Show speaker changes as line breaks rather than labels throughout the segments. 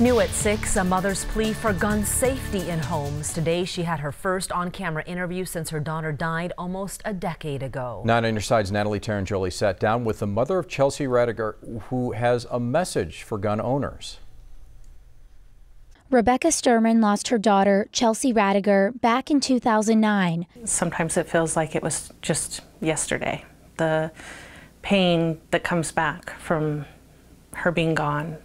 New at 6, a mother's plea for gun safety in homes. Today, she had her first on-camera interview since her daughter died almost a decade ago.
Nine on your side's Natalie Tarangeli sat down with the mother of Chelsie Raidiger, who has a message for gun owners.
Rebecca Sturman lost her daughter, Chelsie Raidiger, back in 2009.
Sometimes it feels like it was just yesterday. The pain that comes back from her being gone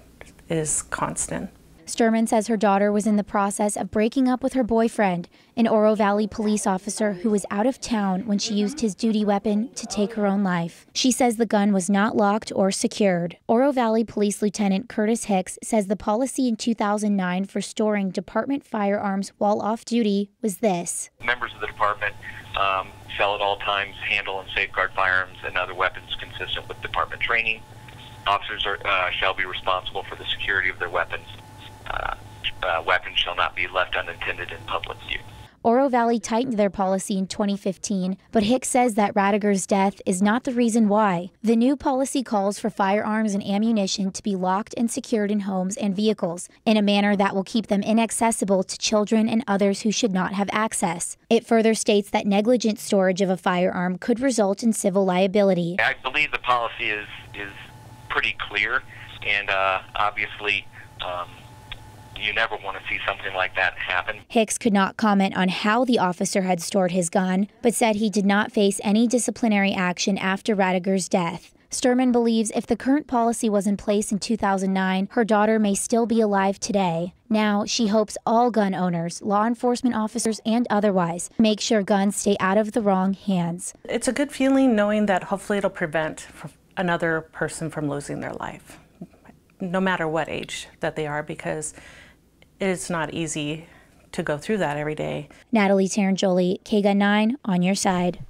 is constant.
Sturman says her daughter was in the process of breaking up with her boyfriend, an Oro Valley police officer who was out of town when she used his duty weapon to take her own life. She says the gun was not locked or secured. Oro Valley Police Lieutenant Curtis Hicks says the policy in 2009 for storing department firearms while off duty was this.
Members of the department um, shall at all times handle and safeguard firearms and other weapons consistent with department training. Officers are, uh, shall be responsible for the security of their weapons. Uh, uh, weapons shall not be left unattended in public view.
Oro Valley tightened their policy in 2015, but Hicks says that Raidiger's death is not the reason why. The new policy calls for firearms and ammunition to be locked and secured in homes and vehicles in a manner that will keep them inaccessible to children and others who should not have access. It further states that negligent storage of a firearm could result in civil liability.
I believe the policy is is pretty clear, and uh, obviously. Um, you never want to see something like that happen.
Hicks could not comment on how the officer had stored his gun, but said he did not face any disciplinary action after Raidiger's death. Sturman believes if the current policy was in place in 2009, her daughter may still be alive today. Now, she hopes all gun owners, law enforcement officers, and otherwise make sure guns stay out of the wrong hands.
It's a good feeling knowing that hopefully it'll prevent another person from losing their life, no matter what age that they are, because it's not easy to go through that every day.
Natalie Tarangeli, KGUN 9, on your side.